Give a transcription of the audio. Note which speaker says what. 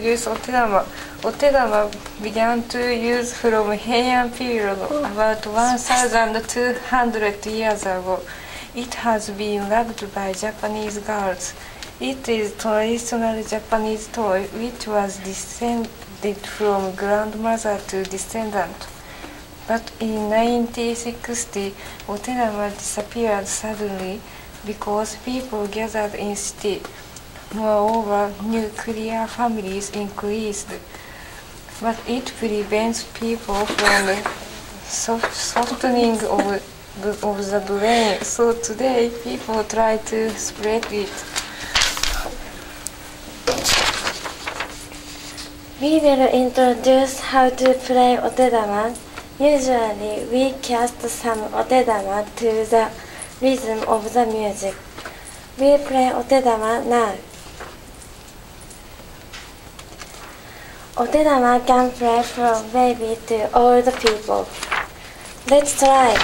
Speaker 1: use otedama. Otedama began to use from Heian period about 1,200 years ago. It has been loved by Japanese girls. It is traditional Japanese toy which was descended from grandmother to descendant. But in 1960, Otedama disappeared suddenly because people gathered in city. Moreover, nuclear families increased. But it prevents people from soft, softening of, the- of the brain. So today, people try to spread it.
Speaker 2: We will introduce how to play otedama. Usually, we cast some otedama to the rhythm of the music. We play otedama now. Otedama can play from baby to old people. Let's try.